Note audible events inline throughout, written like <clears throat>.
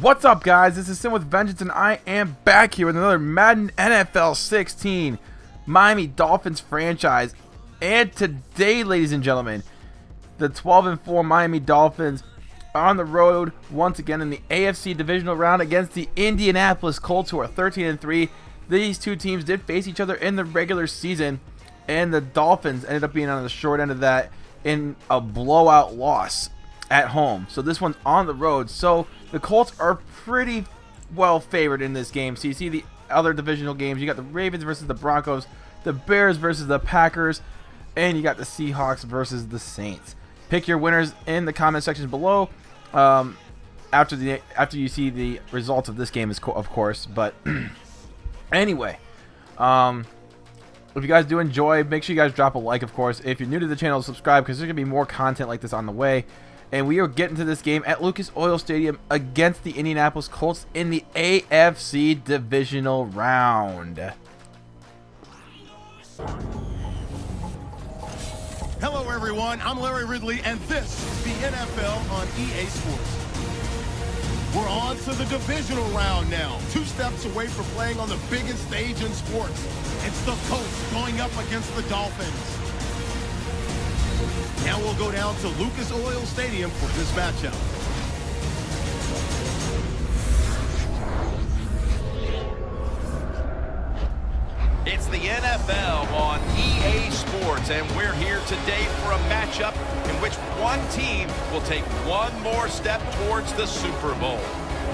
What's up guys, this is Sin with Vengeance and I am back here with another Madden NFL 16 Miami Dolphins franchise. And today, ladies and gentlemen, the 12 and 4 Miami Dolphins are on the road once again in the AFC divisional round against the Indianapolis Colts who are 13 and 3. These two teams did face each other in the regular season and the Dolphins ended up being on the short end of that in a blowout loss at home. So this one's on the road. So the Colts are pretty well favored in this game. So you see the other divisional games. You got the Ravens versus the Broncos, the Bears versus the Packers, and you got the Seahawks versus the Saints. Pick your winners in the comment sections below. Um, after the after you see the results of this game, is of course. But <clears throat> anyway, um, if you guys do enjoy, make sure you guys drop a like, of course. If you're new to the channel, subscribe because there's gonna be more content like this on the way. And we are getting to this game at Lucas Oil Stadium against the Indianapolis Colts in the AFC Divisional Round. Hello, everyone. I'm Larry Ridley, and this is the NFL on EA Sports. We're on to the divisional round now. Two steps away from playing on the biggest stage in sports. It's the Colts going up against the Dolphins. Now we'll go down to Lucas Oil Stadium for this matchup. It's the NFL on EA Sports, and we're here today for a matchup in which one team will take one more step towards the Super Bowl.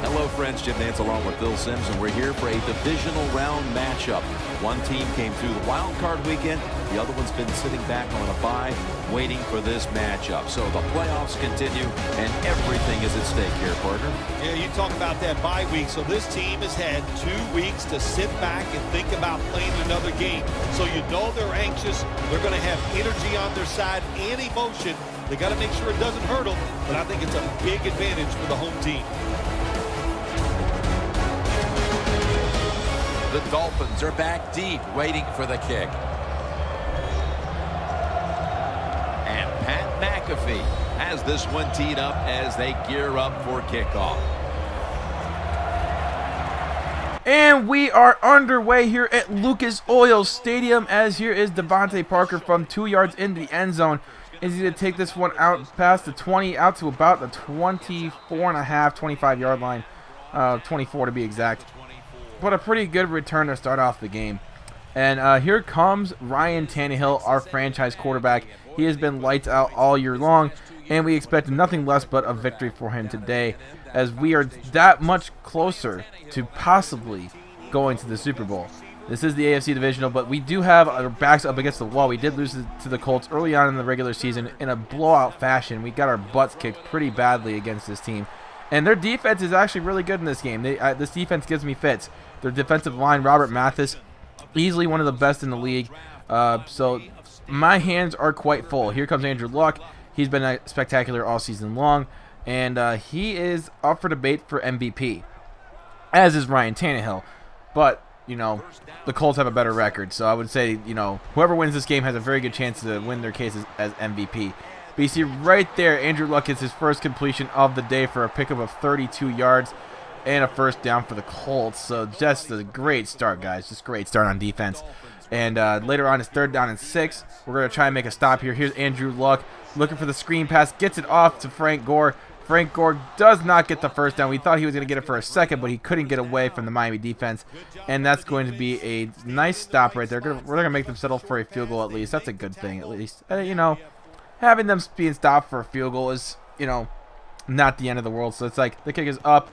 Hello, friends. Jim Nantz along with Phil Simms, and we're here for a divisional round matchup. One team came through the wild card weekend. The other one's been sitting back on a bye, waiting for this matchup. So the playoffs continue, and everything is at stake here, partner. Yeah, you talk about that bye week. So this team has had two weeks to sit back and think about playing another game. So you know they're anxious. They're going to have energy on their side and emotion. They got to make sure it doesn't hurt them, but I think it's a big advantage for the home team. The Dolphins are back deep, waiting for the kick. Has this one teed up as they gear up for kickoff. And we are underway here at Lucas Oil Stadium as here is DeVante Parker from two yards into the end zone. Is he to take this one out past the 20 out to about the 24 and a half, 25 yard line, uh, 24 to be exact but a pretty good return to start off the game. And uh, here comes Ryan Tannehill, our franchise quarterback. He has been lights out all year long, and we expect nothing less but a victory for him today, as we are that much closer to possibly going to the Super Bowl. This is the AFC divisional, but we do have our backs up against the wall. We did lose to the Colts early on in the regular season in a blowout fashion. We got our butts kicked pretty badly against this team. And their defense is actually really good in this game. They, uh, this defense gives me fits. Their defensive line, Robert Mathis, easily one of the best in the league. Uh, so my hands are quite full. Here comes Andrew Luck. He's been spectacular all season long, and uh, he is up for debate for MVP, as is Ryan Tannehill. But you know, the Colts have a better record, so I would say you know whoever wins this game has a very good chance to win their case as, MVP. But you see right there, Andrew Luck gets his first completion of the day for a pickup of 32 yards and a first down for the Colts. So just a great start, guys. Just great start on defense. And uh, later on, it's third down and six. We're going to try and make a stop here. Here's Andrew Luck looking for the screen pass. Gets it off to Frank Gore. Frank Gore does not get the first down. We thought he was going to get it for a second, but he couldn't get away from the Miami defense. And that's going to be a nice stop right there. We're going to make them settle for a field goal at least. That's a good thing at least. Uh, you know, having them being stopped for a field goal is, you know, not the end of the world. So it's like the kick is up.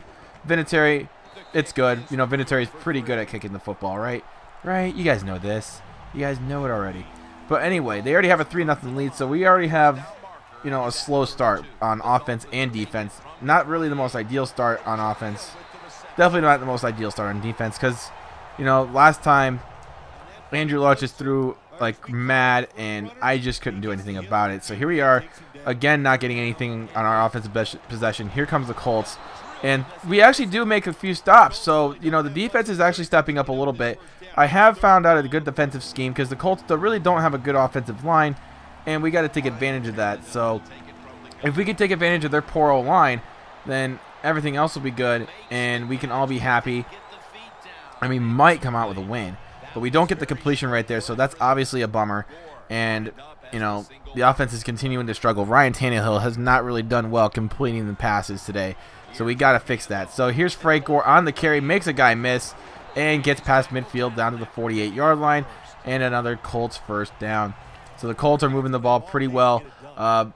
Vinatieri, it's good. You know, Vinatieri's pretty good at kicking the football, right? Right? You guys know this. You guys know it already. But anyway, they already have a 3 nothing lead, so we already have, you know, a slow start on offense and defense. Not really the most ideal start on offense. Definitely not the most ideal start on defense because, you know, last time Andrew Luck just threw like mad and I just couldn't do anything about it. So here we are, again not getting anything on our offensive possession. Here comes the Colts. And we actually do make a few stops. So, you know, the defense is actually stepping up a little bit. I have found out a good defensive scheme because the Colts really don't have a good offensive line. And we got to take advantage of that. So, if we can take advantage of their poor old line, then everything else will be good, and we can all be happy. I mean, might come out with a win, but we don't get the completion right there, so that's obviously a bummer. And you know, the offense is continuing to struggle. Ryan Tannehill has not really done well completing the passes today, so we got to fix that. So here's Frank Gore on the carry, makes a guy miss, and gets past midfield down to the 48-yard line, and another Colts first down. So the Colts are moving the ball pretty well. Uh,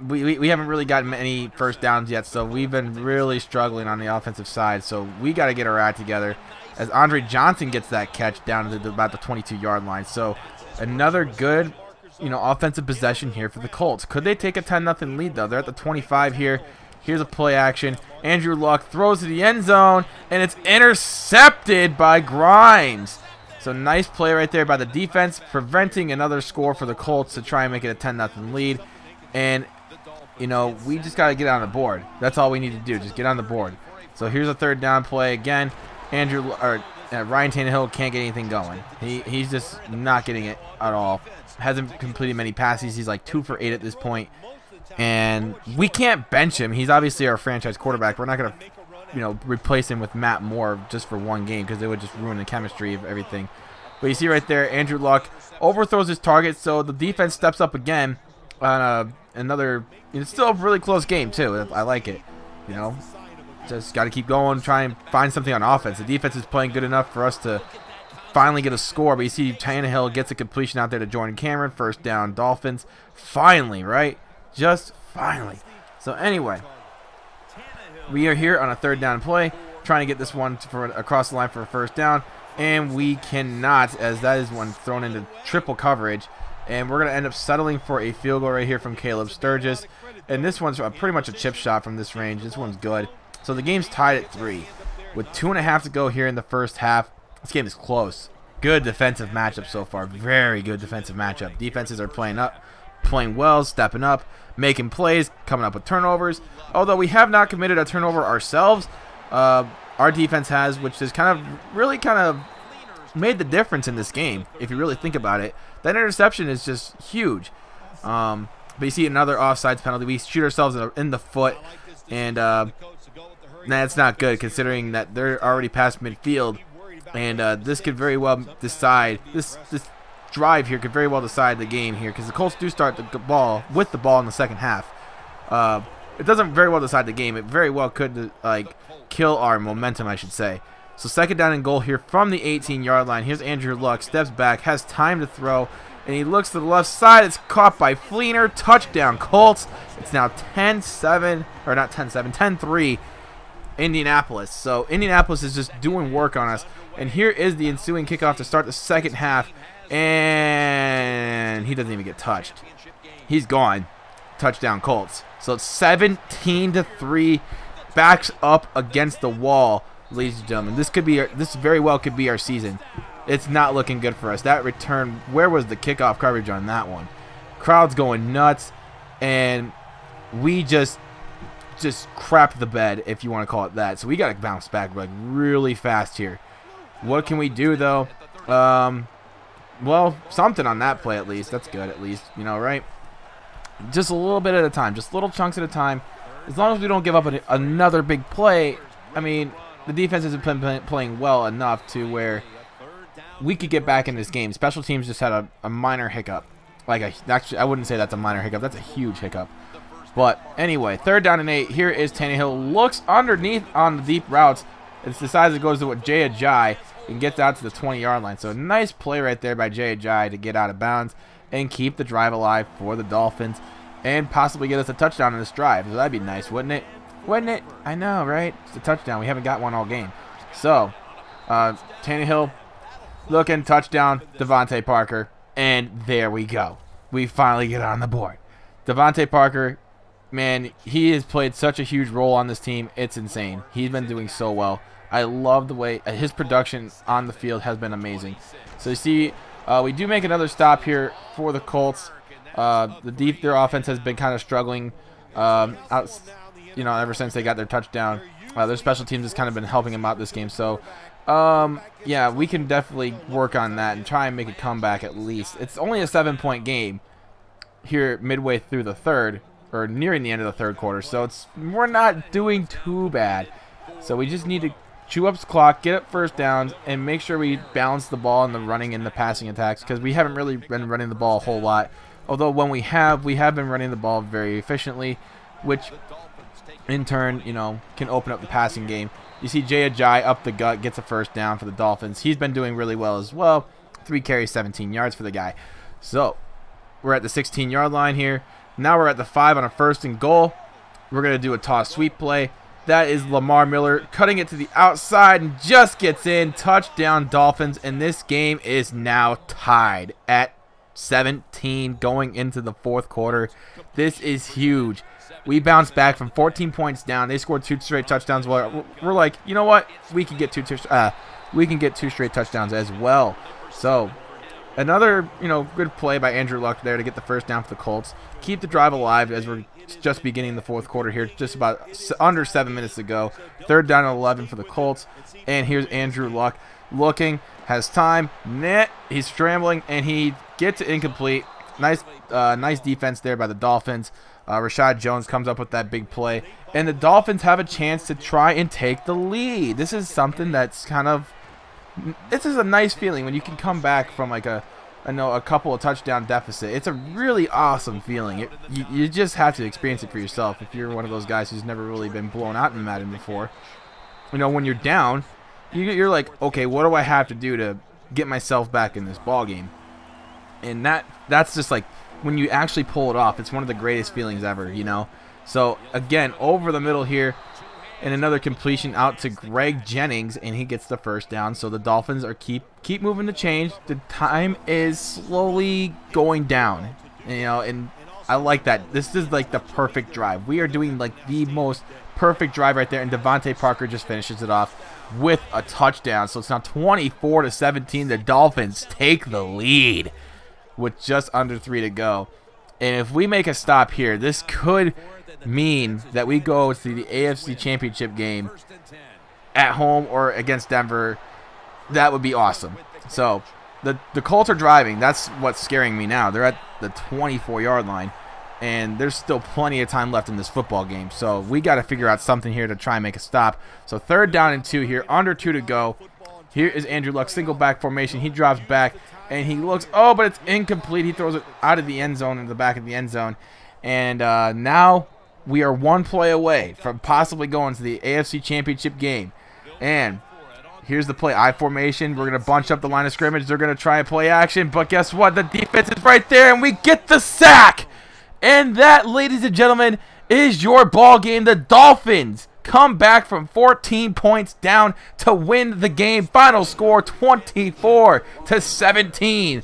we, we, we haven't really gotten many first downs yet, so we've been really struggling on the offensive side. So we got to get our act together as Andre Johnson gets that catch down to the, about the 22-yard line. So another good, you know, offensive possession here for the Colts. Could they take a 10-0 lead, though? They're at the 25 here. Here's a play action. Andrew Luck throws to the end zone, and it's intercepted by Grimes. So nice play right there by the defense, preventing another score for the Colts to try and make it a 10-0 lead. And you know, we just got to get on the board. That's all we need to do. Just get on the board. So here's a third down play again. Andrew or uh, Ryan Tannehill can't get anything going. He he's just not getting it at all. Hasn't completed many passes. He's like two for eight at this point, and we can't bench him. He's obviously our franchise quarterback. We're not gonna, you know, replace him with Matt Moore just for one game because it would just ruin the chemistry of everything. But you see right there, Andrew Luck overthrows his target, so the defense steps up again on a another. It's still a really close game too. I like it. You know, just got to keep going, try and find something on offense. The defense is playing good enough for us to finally get a score. But you see, Tannehill gets a completion out there to Jordan Cameron. First down, Dolphins. Finally, right? Just finally. So anyway, we are here on a third down play, trying to get this one for across the line for a first down, and we cannot, as that is one thrown into triple coverage. And we're going to end up settling for a field goal right here from Caleb Sturgis. And this one's pretty much a chip shot from this range. This one's good. So the game's tied at three. With two and a half to go here in the first half, this game is close. Good defensive matchup so far. Very good defensive matchup. Defenses are playing up, playing well, stepping up, making plays, coming up with turnovers. Although we have not committed a turnover ourselves, uh, our defense has, which has kind of really kind of made the difference in this game, if you really think about it. That interception is just huge. Um, but you see another offsides penalty. We shoot ourselves in the foot, and uh, that's not good considering that they're already past midfield. And uh, this could very well decide, this, this drive here could very well decide the game here because the Colts do start the ball with the ball in the second half. Uh, it doesn't very well decide the game. It very well could like kill our momentum, I should say. So second down and goal here from the 18-yard line. Here's Andrew Luck, steps back, has time to throw, and he looks to the left side. It's caught by Fleener. Touchdown, Colts. It's now 10-7, or not 10-7, 10-3, Indianapolis. So Indianapolis is just doing work on us. And here is the ensuing kickoff to start the second half. And he doesn't even get touched. He's gone. Touchdown, Colts. So it's 17 to 3. Backs up against the wall ladies and gentlemen. This could be our, this very well could be our season. It's not looking good for us. That return, where was the kickoff coverage on that one? Crowd's going nuts, and we just just crap the bed, if you want to call it that. So we got to bounce back like really fast here. What can we do though? Um, well, something on that play at least. That's good at least, you know, right? Just a little bit at a time, just little chunks at a time. As long as we don't give up another big play, I mean, the defense been playing well enough to where we could get back in this game. Special teams just had a, a minor hiccup. Like, a, actually, I wouldn't say that's a minor hiccup. That's a huge hiccup. But anyway, third down and eight. Here is Tannehill. Looks underneath on the deep routes. It's decides it goes to what Jay Ajayi and gets out to the 20-yard line. So nice play right there by Ajayi to get out of bounds and keep the drive alive for the Dolphins and possibly get us a touchdown in this drive. So that'd be nice, wouldn't it? Wouldn't it? I know, right? It's a touchdown. We haven't got one all game. So, uh, Tannehill looking touchdown, DeVante Parker, and there we go. We finally get on the board. DeVante Parker, man, he has played such a huge role on this team. It's insane. He's been doing so well. I love the way uh, his production on the field has been amazing. So you see, uh, we do make another stop here for the Colts. Uh, the deep, their offense has been kind of struggling. Um, out, you know, ever since they got their touchdown. Uh, their special teams has kind of been helping them out this game. So, um, yeah, we can definitely work on that and try and make a comeback at least. It's only a seven-point game here midway through the third. or nearing the end of the third quarter. So it's we're not doing too bad. So we just need to chew up clock, get up first downs, and make sure we balance the ball in the running and the passing attacks because we haven't really been running the ball a whole lot. Although when we have, we have been running the ball very efficiently, which in turn, you know, can open up the passing game. You see Jay Ajayi up the gut, gets a first down for the Dolphins. He's been doing really well as well. Three carries, 17 yards for the guy. So, we're at the 16-yard line here. Now we're at the 5 on a first and goal. We're going to do a toss sweep play. That is Lamar Miller cutting it to the outside and just gets in. Touchdown Dolphins. And this game is now tied at 17 going into the fourth quarter. This is huge. We bounced back from 14 points down. They scored two straight touchdowns. We're like, you know what? We can get two. Uh, we can get two straight touchdowns as well. So another, you know, good play by Andrew Luck there to get the first down for the Colts. Keep the drive alive as we're just beginning the fourth quarter here. Just about under seven minutes to go. Third down and 11 for the Colts. And here's Andrew Luck looking, has time. Net. He's scrambling and he gets it incomplete. Nice, uh, nice defense there by the Dolphins. Uh, Reshad Jones comes up with that big play. And the Dolphins have a chance to try and take the lead. This is something that's kind of... This is a nice feeling when you can come back from like a, I know, a couple of touchdown deficit. It's a really awesome feeling. It, you, you just have to experience it for yourself if you're one of those guys who's never really been blown out in Madden before. You know, when you're down, you're like, okay, what do I have to do to get myself back in this ball game? And that that's just like when you actually pull it off, it's one of the greatest feelings ever, you know. So again, over the middle here, and another completion out to Greg Jennings, and he gets the first down. So the Dolphins are keep keep moving the change. The time is slowly going down, you know, and I like that. This is like the perfect drive. We are doing like the most perfect drive right there, and DeVante Parker just finishes it off with a touchdown. So it's now 24 to 17. The Dolphins take the lead with just under three to go. And if we make a stop here, this could mean that we go to the AFC Championship game at home or against Denver. That would be awesome. So the the Colts are driving. That's what's scaring me now. They're at the 24 yard line, and there's still plenty of time left in this football game. So we got to figure out something here to try and make a stop. So third down and two here, under two to go. Here is Andrew Luck, single back formation. He drops back and he looks, oh, but it's incomplete. He throws it out of the end zone in the back of the end zone. And uh, now we are one play away from possibly going to the AFC Championship game. And here's the play I formation. We're going to bunch up the line of scrimmage. They're going to try and play action. But guess what? The defense is right there, and we get the sack. And that, ladies and gentlemen, is your ball game. The Dolphins come back from 14 points down to win the game. Final score 24 to 17.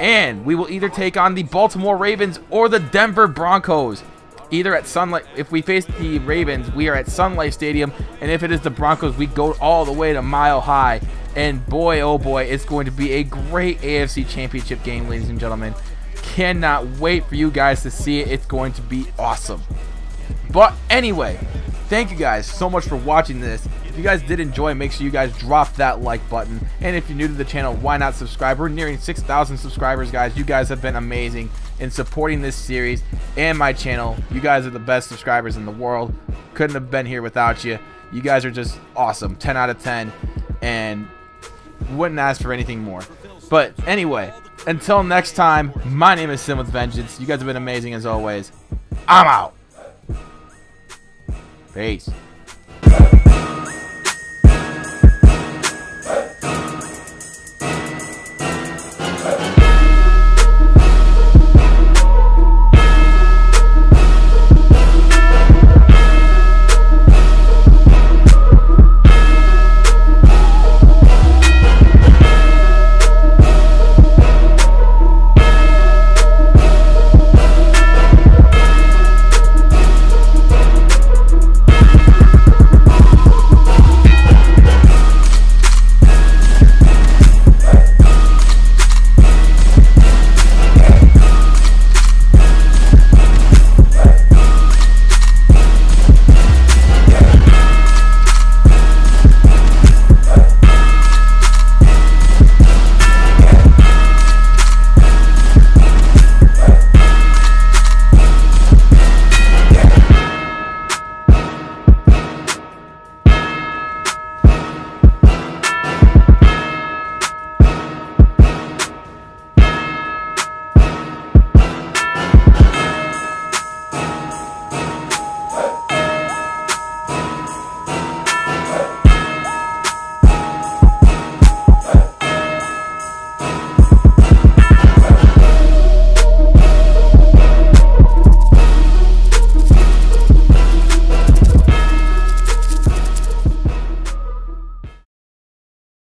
And we will either take on the Baltimore Ravens or the Denver Broncos. Either at Sun Life, if we face the Ravens, we are at Sun Life Stadium, and if it is the Broncos, we go all the way to Mile High. And boy, oh boy, it's going to be a great AFC Championship game, ladies and gentlemen. Cannot wait for you guys to see it. It's going to be awesome. But anyway, Thank you guys so much for watching this. If you guys did enjoy, make sure you guys drop that like button. And if you're new to the channel, why not subscribe? We're nearing 6,000 subscribers, guys. You guys have been amazing in supporting this series and my channel. You guys are the best subscribers in the world. Couldn't have been here without you. You guys are just awesome. 10 out of 10. And wouldn't ask for anything more. But anyway, until next time, my name is Sin with Vengeance. You guys have been amazing as always. I'm out. Peace.